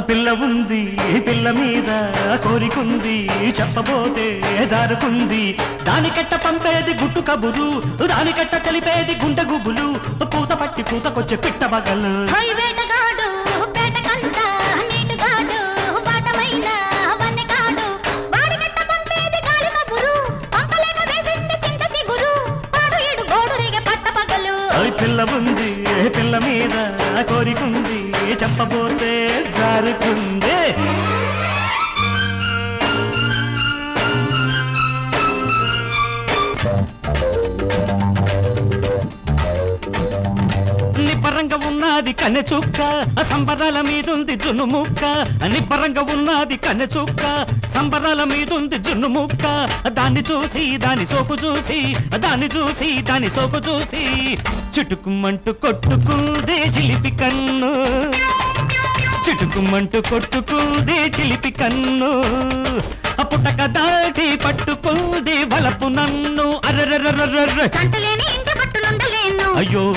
పిల్ల ఉంది పిల్ల మీద కోరికుంది చెప్పబోతే జారుకుంది దానికెట్ట పంపేది గుట్టు కబురు దానికెట్ట తెలిపేది గుండె గుబులు పూత పట్టి పూతకొచ్చే పిట్ట బగలు. పిల్ల మీద కోరికుంది చెప్పబోతే జారుకుంది. ఉన్నది కన్నె చుక్క సంబరాల మీదుంది జున్ను ముక్క. నిబ్బరంగా ఉన్నది కన్నె చుక్క సంబరాల మీదుంది జున్ను ముక్క. దాన్ని చూసి దాని సోకు చూసి దాన్ని చూసి దాని సోకు చూసి. చుట్టుకుమ్మంటూ కొట్టుకుందే చిలిపి కన్ను. చిటుకుమంటూ కొట్టుకుంది చిలిపి కన్ను. ఆ పుట్టక దాటి పట్టుకుంది వలపు నన్ను. అర్రర్రర్రర్ర అయ్యో.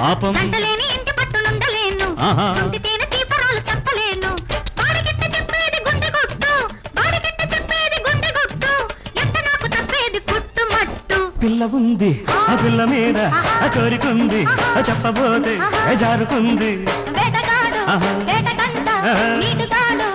పాపం. చంటలేని ఇంటి పట్టునుండలేను. ఆహా. చుంటి తేనె తీపరాలు చెప్పలేను వాడికిట్ట చెప్పేది గుండె గుట్టు. వాడికిట్ట చెప్పేది గుండె గుట్టు. ఎంత నాకు తప్పేది కుట్టు మట్టు. పిల్ల ఉంది ఆ పిల్ల మీద ఆ కోరికుంది ఆ చెప్పబోతే జారుకుంది. వేటగాడు. వేటకంట. నీటుగాడు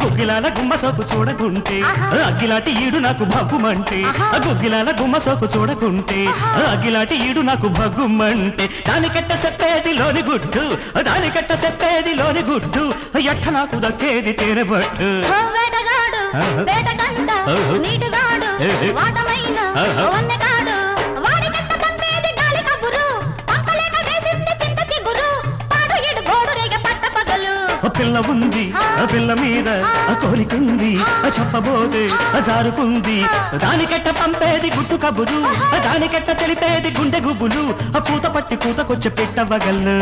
గుగ్గిలాల గుమ్మ సోకు చూడకుంటే అగ్గిలాటి ఈడు నాకు భగ్గుమంటే గుగ్గిలాల గుమ్మ సోకు చూడకుంటే అగ్గిలాటి ఈడు నాకు భగ్గుమంటే దానికట్ట చెప్పేది లోని గుడ్డు దానికట్ట చెప్పేది లోని గుడ్డు ఎట్ట నాకు దక్కేది ఆహా. వేటకంట. వాటమైన వాడికెంత పంపేది గాలి కబురు పంపలేక వేసింది చింత చిగురు పాడు ఏడు గోడు రేగ పట్ట పగలు. ఆ పిల్ల ఉంది ఆ. పిల్ల మీద ఆ. కోరికుంది ఆ. చెప్పబోతే ఆ. జారుకుంది. దానికెట్ట పంపేది గుట్టు కబురు దానికెట్ట తెలిపేది గుండె గుబులు ఆ పూత పట్టి కూతకొచ్చే పెట్టవగల్లు